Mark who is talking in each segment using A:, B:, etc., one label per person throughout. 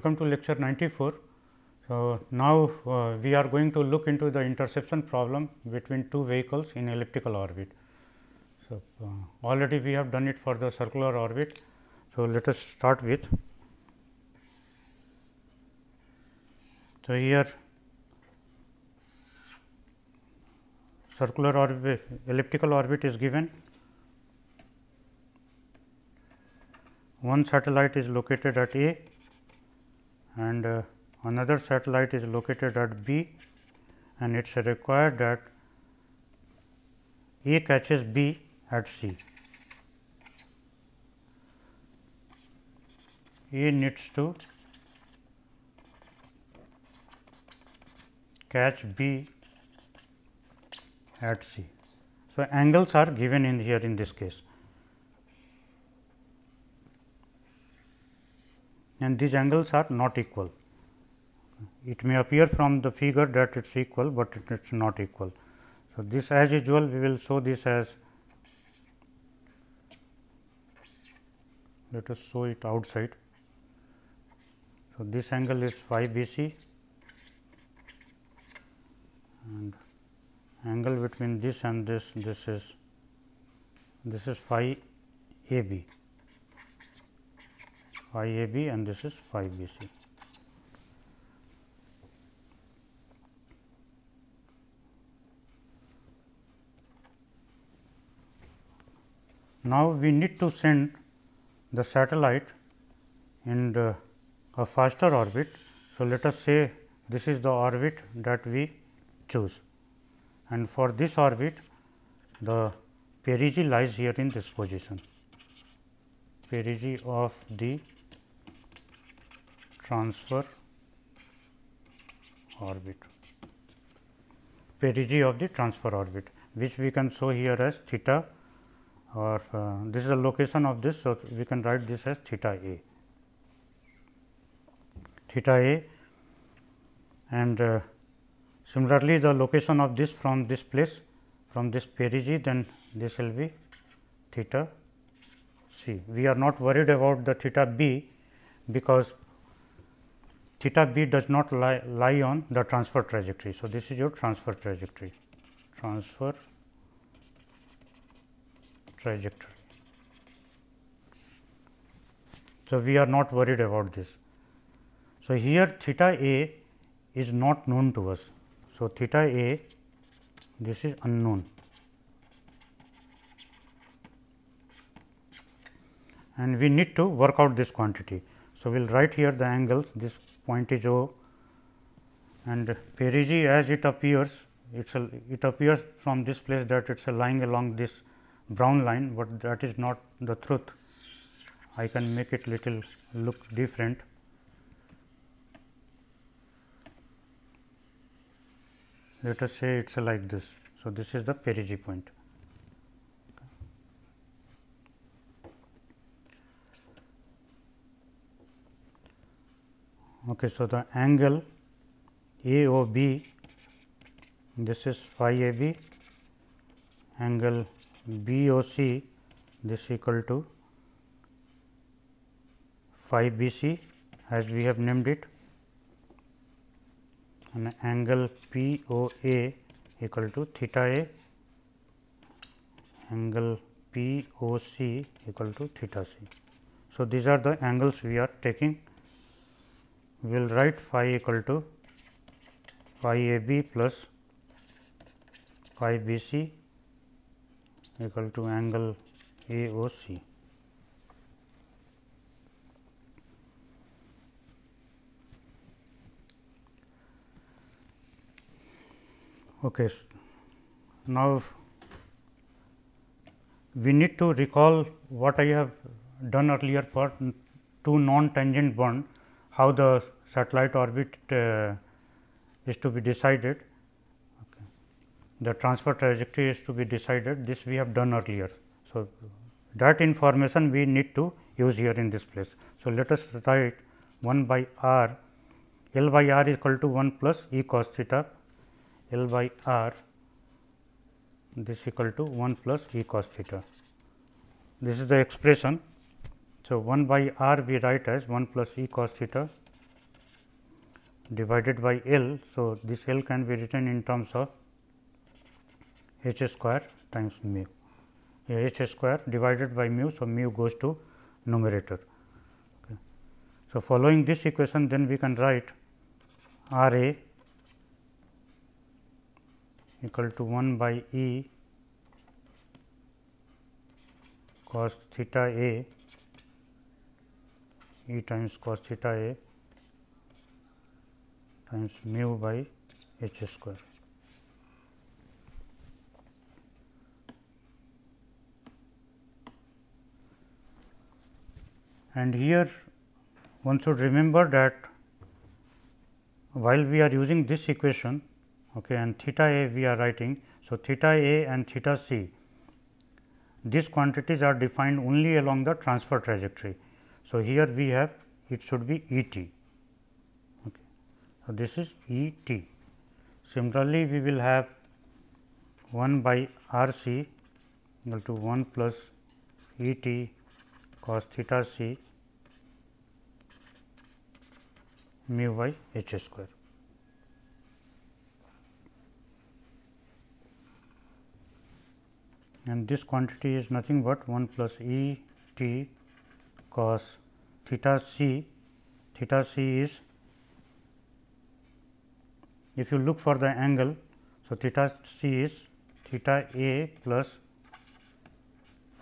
A: Welcome to lecture 94. So, now uh, we are going to look into the interception problem between two vehicles in elliptical orbit. So, uh, already we have done it for the circular orbit. So, let us start with. So, here circular orbit elliptical orbit is given one satellite is located at A and uh, another satellite is located at B and it is required that A catches B at C. A needs to catch B at C. So, angles are given in here in this case. And these angles are not equal. It may appear from the figure that it is equal, but it is not equal. So, this as usual we will show this as let us show it outside. So, this angle is phi b c and angle between this and this this is this is phi a b phi a b and this is phi BC. Now, we need to send the satellite in the, a faster orbit. So, let us say this is the orbit that we choose and for this orbit the perigee lies here in this position perigee of the transfer orbit perigee of the transfer orbit which we can show here as theta or uh, this is the location of this. So, we can write this as theta a theta a and uh, similarly the location of this from this place from this perigee then this will be theta c. We are not worried about the theta b because theta b does not lie, lie on the transfer trajectory. So, this is your transfer trajectory transfer trajectory. So, we are not worried about this. So, here theta a is not known to us. So, theta a this is unknown and we need to work out this quantity. So, we will write here the angles this point is O and perigee as it appears it is it appears from this place that it is a lying along this brown line, but that is not the truth. I can make it little look different. Let us say it is like this. So, this is the perigee point. Okay, so, the angle AOB this is phi AB angle BOC this equal to phi BC as we have named it. And angle POA equal to theta A. Angle POC equal to theta C. So, these are the angles we are taking we will write phi equal to phi AB plus phi BC equal to angle AOC. Okay. Now, we need to recall what I have done earlier for two non tangent burn how the satellite orbit uh, is to be decided. Okay. The transfer trajectory is to be decided this we have done earlier. So, that information we need to use here in this place. So, let us write 1 by r L by r is equal to 1 plus e cos theta L by r this equal to 1 plus e cos theta. This is the expression. So, 1 by r we write as 1 plus e cos theta divided by L. So, this L can be written in terms of h square times mu h square divided by mu. So, mu goes to numerator. Okay. So, following this equation then we can write R A equal to 1 by E cos theta A E times cos theta A times mu by h square. And here one should remember that while we are using this equation okay, and theta a we are writing. So, theta a and theta c these quantities are defined only along the transfer trajectory. So, here we have it should be E t. Okay. So, this is E t. Similarly, we will have 1 by R c equal to 1 plus E t cos theta c mu by h square. And this quantity is nothing but 1 plus E t cos theta c, theta c is if you look for the angle. So, theta c is theta a plus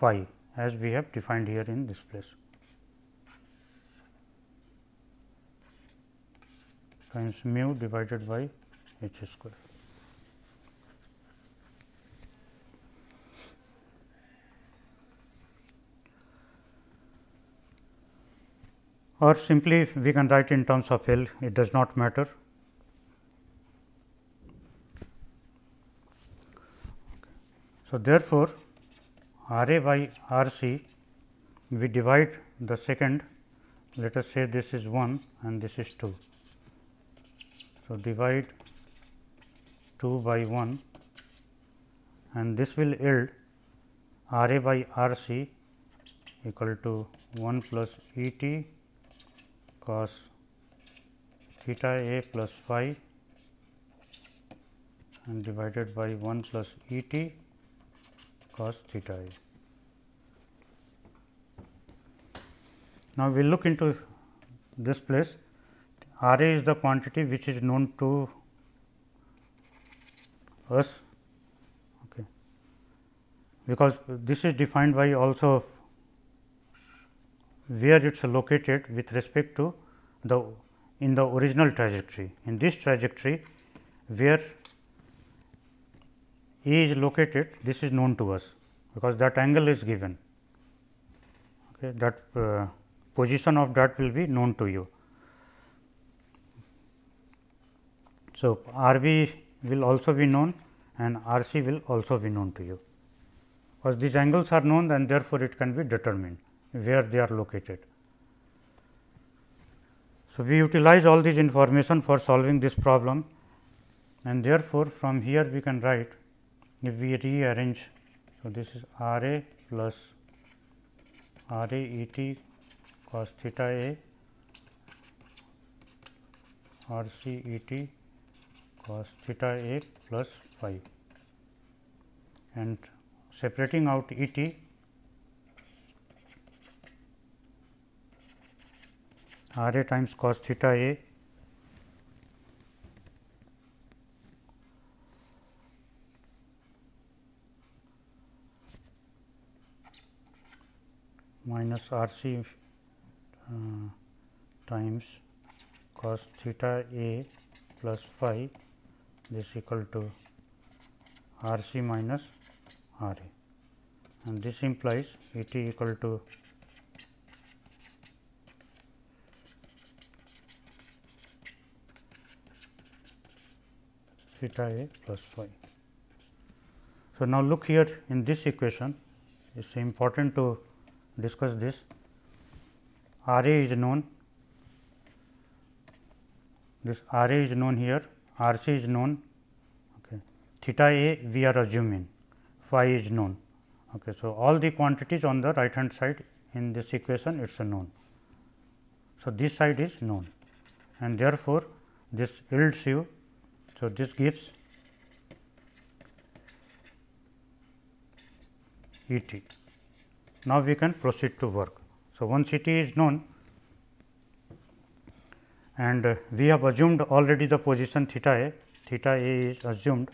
A: phi as we have defined here in this place. times mu divided by h square. Or simply we can write in terms of L, it does not matter. So, therefore, R A by R C we divide the second let us say this is 1 and this is 2. So, divide 2 by 1 and this will yield R A by R C equal to 1 plus E t cos theta a plus phi and divided by 1 plus E t cos theta a. Now, we will look into this place R A is the quantity which is known to us okay. because this is defined by also where it is located with respect to the in the original trajectory. In this trajectory where E is located this is known to us because that angle is given okay, that uh, position of that will be known to you. So, R b will also be known and R c will also be known to you because these angles are known and therefore, it can be determined where they are located. So, we utilize all these information for solving this problem and therefore, from here we can write if we rearrange. So, this is R a plus R a E t cos theta a R c E t cos theta a plus phi and separating out E t R a times cos theta a. Minus R c uh, times cos theta a plus phi this equal to R c minus R a. And this implies E t equal to theta a plus phi. So, now look here in this equation it is important to discuss this R a is known this R a is known here R c is known okay. theta a we are assuming phi is known. Okay. So, all the quantities on the right hand side in this equation it is a known. So, this side is known and therefore, this yields you. So, this gives E t. Now, we can proceed to work. So, once E t is known and uh, we have assumed already the position theta a, theta a is assumed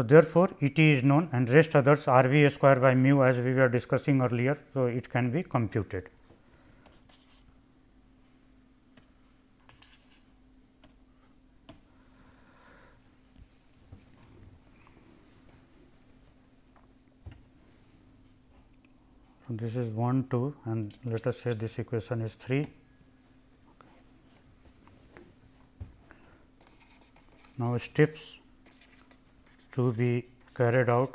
A: So, therefore, E t is known and rest others R v a square by mu as we were discussing earlier. So, it can be computed. So, this is 1 2 and let us say this equation is 3. Now, steps to be carried out.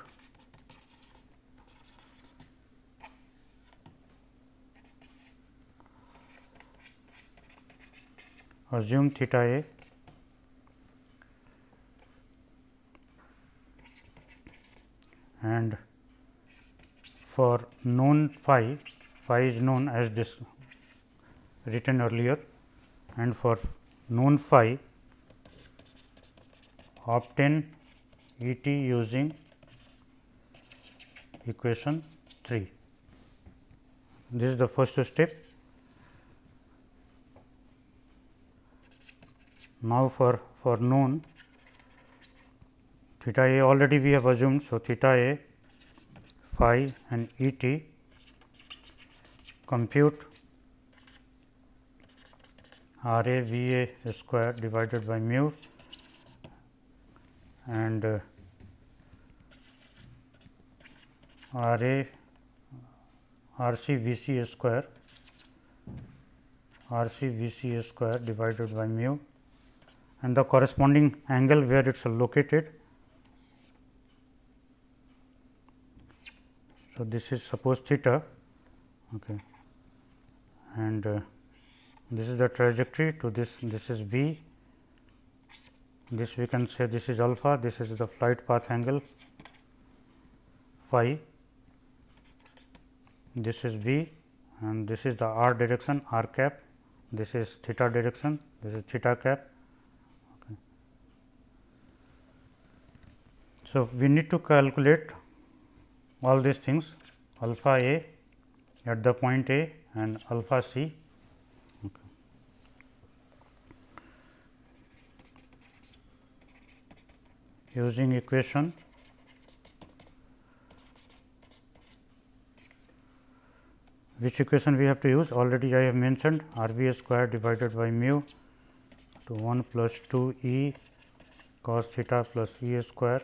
A: Assume theta a. And for known phi phi is known as this written earlier. And for known phi obtain E t using equation 3. This is the first step. Now, for, for known theta a already we have assumed. So, theta a phi and E t compute R a V a square divided by mu and uh, R A R C V C a square R C V C a square divided by mu and the corresponding angle where it is located. So, this is suppose theta okay. and uh, this is the trajectory to this this is V this we can say this is alpha, this is the flight path angle phi, this is v and this is the r direction r cap, this is theta direction, this is theta cap. Okay. So, we need to calculate all these things alpha a at the point A and alpha c using equation. Which equation we have to use? Already I have mentioned r v square divided by mu to 1 plus 2 e cos theta plus e square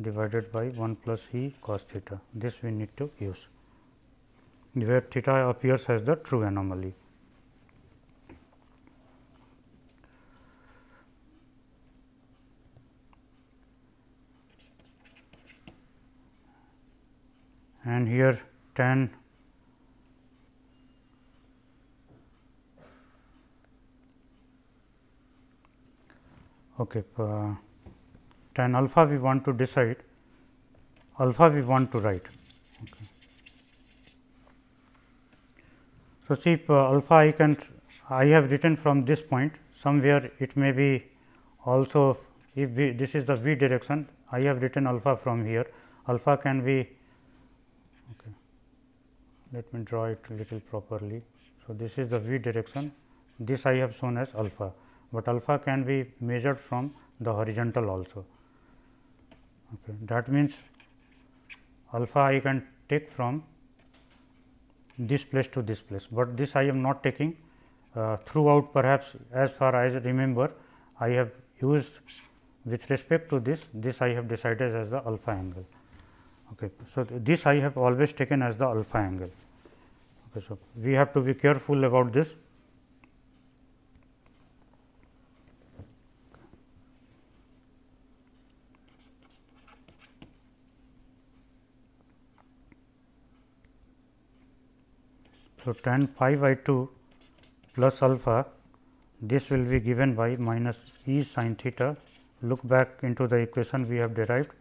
A: divided by 1 plus e cos theta. This we need to use. Where theta appears as the true anomaly. And here tan okay uh, tan alpha we want to decide. Alpha we want to write. Okay. so see uh, alpha i can i have written from this point. Somewhere it may be also if we, this is the v direction. I have written alpha from here. Alpha can be Okay. Let me draw it little properly. So, this is the v direction, this I have shown as alpha, but alpha can be measured from the horizontal also. Okay. That means, alpha I can take from this place to this place, but this I am not taking uh, throughout perhaps as far as I remember I have used with respect to this, this I have decided as the alpha angle. Okay. So, this I have always taken as the alpha angle. Okay. So, we have to be careful about this. So, tan phi by 2 plus alpha this will be given by minus e sin theta look back into the equation we have derived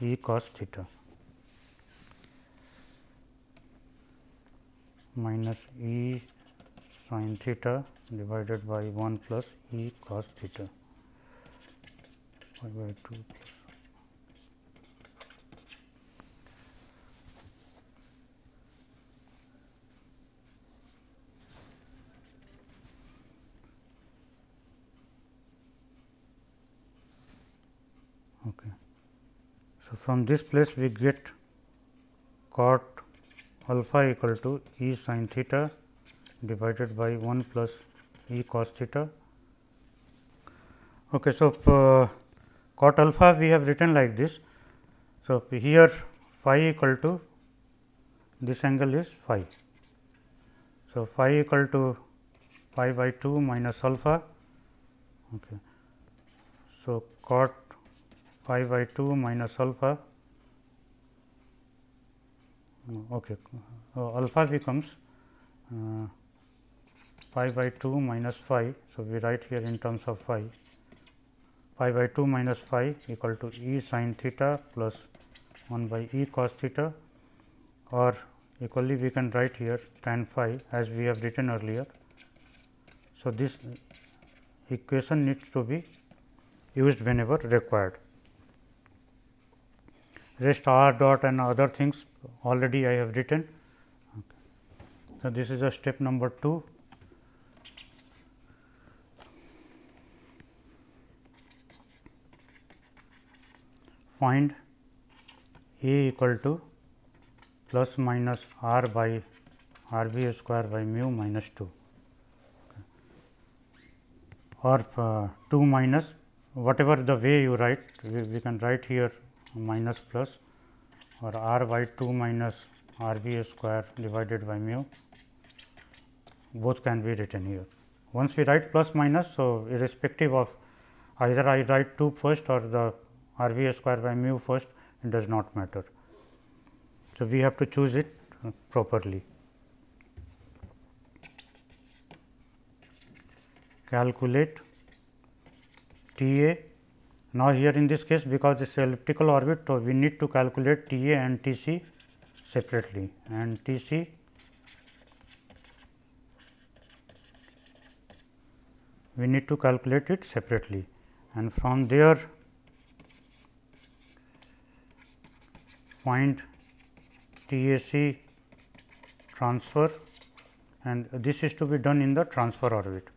A: e cos theta minus e sin theta divided by 1 plus e cos theta pi by 2 plus Okay. So, from this place we get cot alpha equal to e sin theta divided by 1 plus e cos theta. Okay, so, uh, cot alpha we have written like this. So, here phi equal to this angle is phi. So, phi equal to pi by 2 minus alpha. Okay. So, cot pi by 2 minus alpha okay. Alpha becomes uh, pi by 2 minus phi. So we write here in terms of phi. Pi by 2 minus phi equal to e sin theta plus 1 by e cos theta. Or equally we can write here tan phi as we have written earlier. So this equation needs to be used whenever required. Rest r dot and other things already I have written. Okay. So, this is a step number 2. Find A equal to plus minus r by r v square by mu minus 2 okay. or uh, 2 minus whatever the way you write we, we can write here minus plus or r by 2 minus r v square divided by mu both can be written here. Once we write plus minus, so irrespective of either I write 2 first or the r v square by mu first it does not matter. So, we have to choose it uh, properly. Calculate T A now, here in this case because it is elliptical orbit, so we need to calculate T A and T C separately and T C we need to calculate it separately and from there find T A C transfer and this is to be done in the transfer orbit.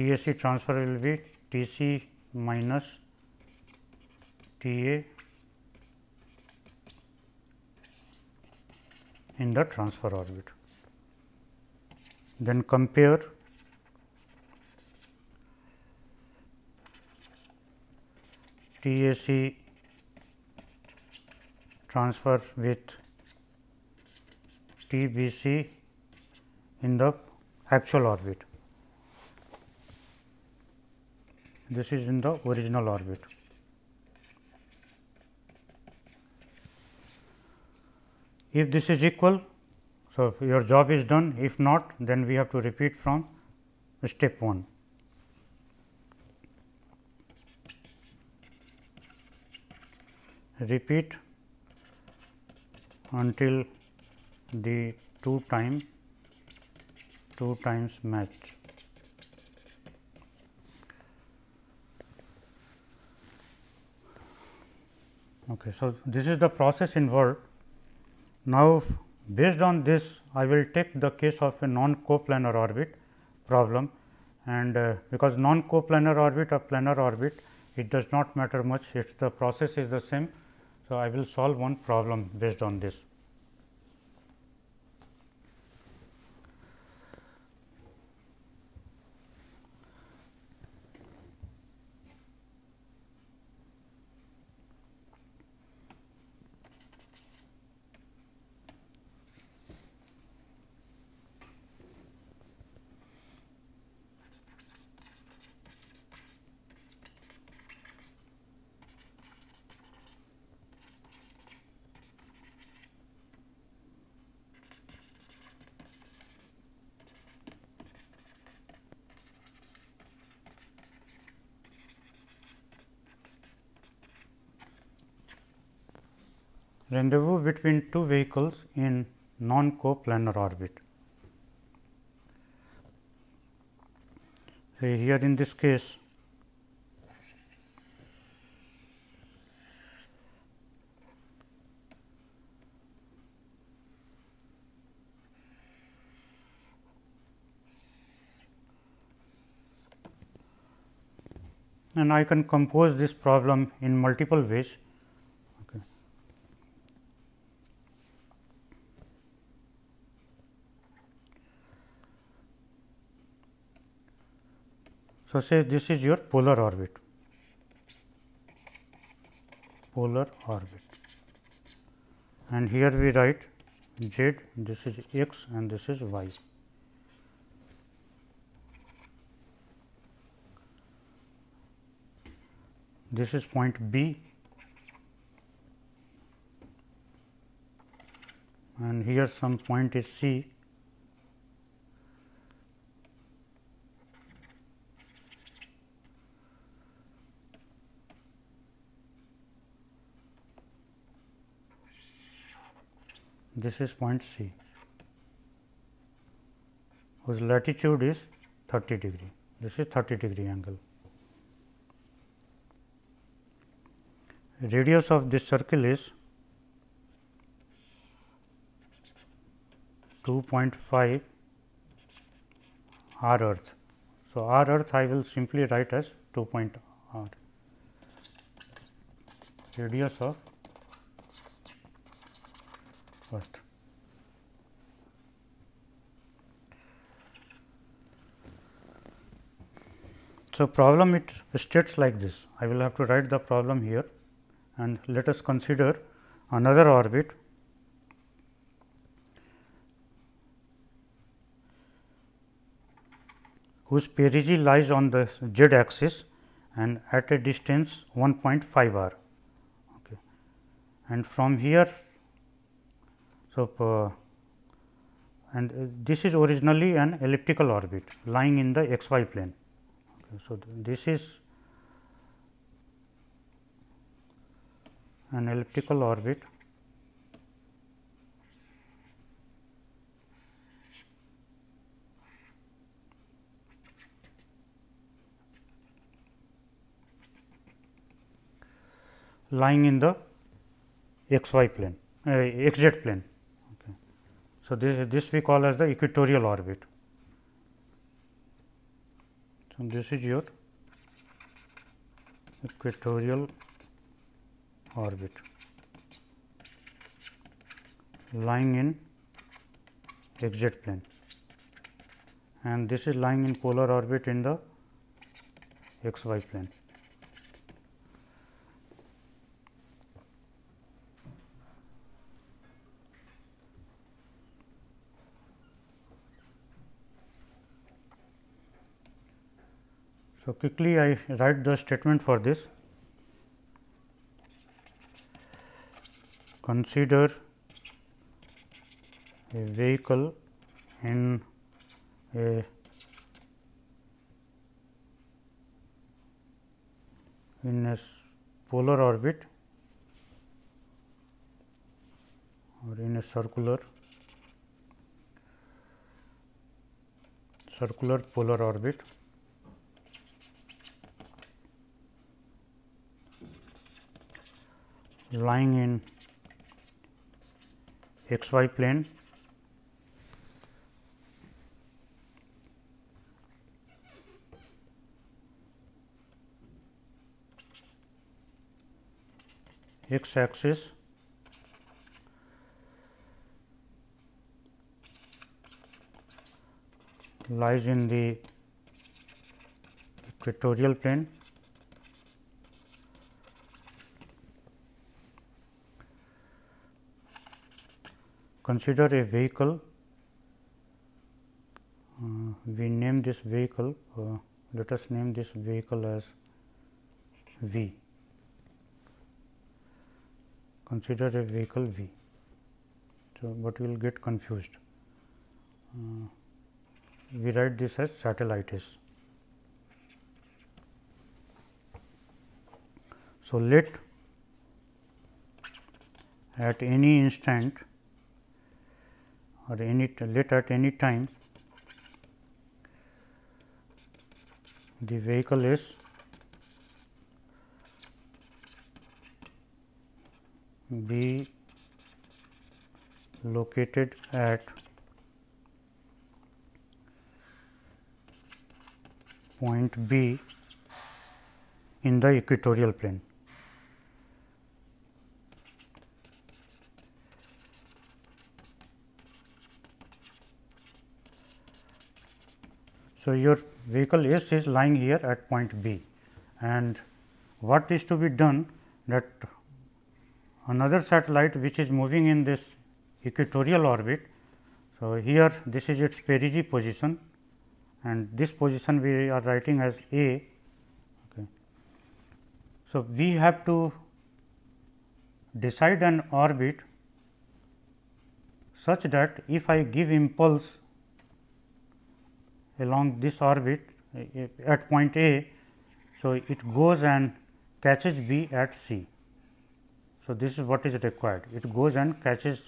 A: T A C transfer will be T C minus T A in the transfer orbit. Then compare T A C transfer with T B C in the actual orbit. This is in the original orbit. If this is equal, so your job is done, if not then we have to repeat from step 1. Repeat until the 2 time 2 times match. Okay, so, this is the process involved. Now, based on this I will take the case of a non coplanar orbit problem and uh, because non coplanar orbit or planar orbit it does not matter much it's the process is the same. So, I will solve one problem based on this. Rendezvous between two vehicles in non coplanar orbit. So, here in this case and I can compose this problem in multiple ways. So, say this is your polar orbit, polar orbit. And here we write z, this is x and this is y. this is point B. And here some point is C this is point C. Whose latitude is 30 degree. This is 30 degree angle. Radius of this circle is 2.5 r earth. So, r earth I will simply write as 2 point r. Radius of earth. So, problem it states like this I will have to write the problem here and let us consider another orbit whose perigee lies on the z axis and at a distance 1.5 r. Okay. And from here, so and uh, this is originally an elliptical orbit lying in the x y plane. Okay. So, th this is an elliptical orbit lying in the x y plane uh, x z plane. So, this, this we call as the equatorial orbit. So, this is your equatorial orbit lying in x z plane and this is lying in polar orbit in the x y plane. So, quickly I write the statement for this. Consider a vehicle in a in a polar orbit or in a circular circular polar orbit lying in x y plane. X axis. Lies in the equatorial plane consider a vehicle uh, we name this vehicle uh, let us name this vehicle as V. Consider a vehicle V. So but we will get confused. Uh, we write this as satellites so let at any instant or any let at any time the vehicle is be located at point B in the equatorial plane. So, your vehicle S is lying here at point B and what is to be done that another satellite which is moving in this equatorial orbit. So, here this is its perigee position and this position we are writing as A. Okay. So, we have to decide an orbit such that if I give impulse along this orbit uh, at point A. So, it goes and catches B at C. So, this is what is required it goes and catches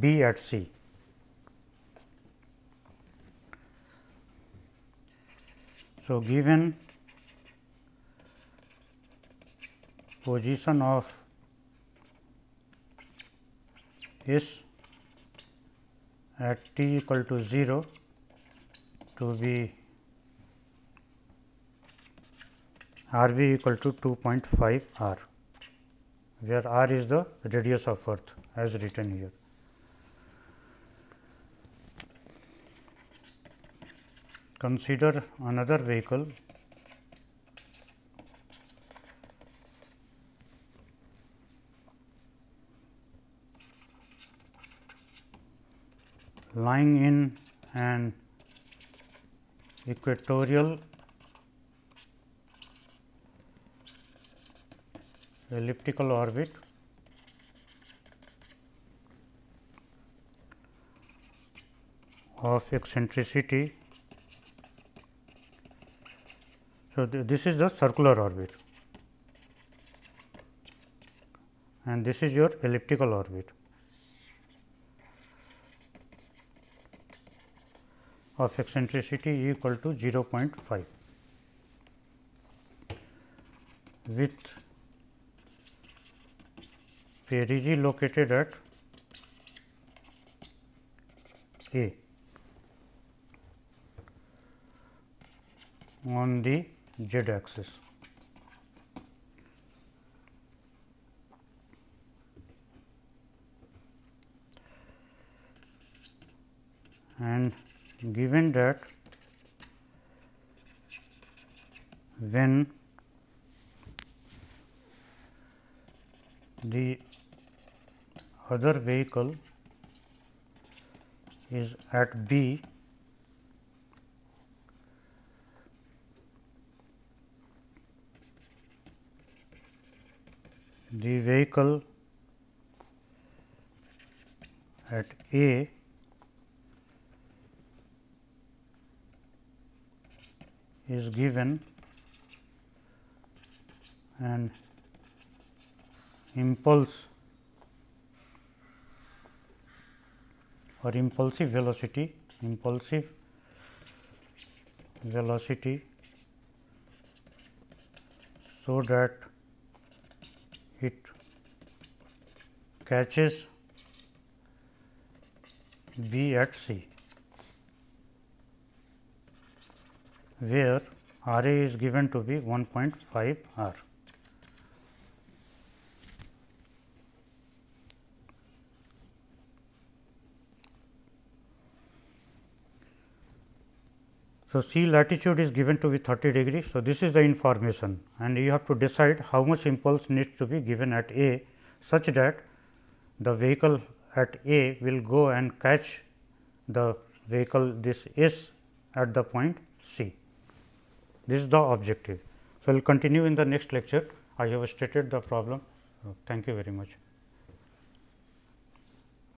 A: B at C. So, given position of S at t equal to 0 to be R b equal to 2.5 r where r is the radius of earth as written here. Consider another vehicle lying in an equatorial elliptical orbit. of eccentricity. So, th this is the circular orbit. And this is your elliptical orbit of eccentricity equal to 0.5 with perigee located at A on the z axis. And given that when the other vehicle is at B. The vehicle at A is given an impulse or impulsive velocity impulsive velocity so that it catches B at C where R A is given to be 1.5 R. So, C latitude is given to be 30 degree. So, this is the information and you have to decide how much impulse needs to be given at A such that the vehicle at A will go and catch the vehicle this S at the point. This is the objective. So, we will continue in the next lecture. I have stated the problem. Thank you very much.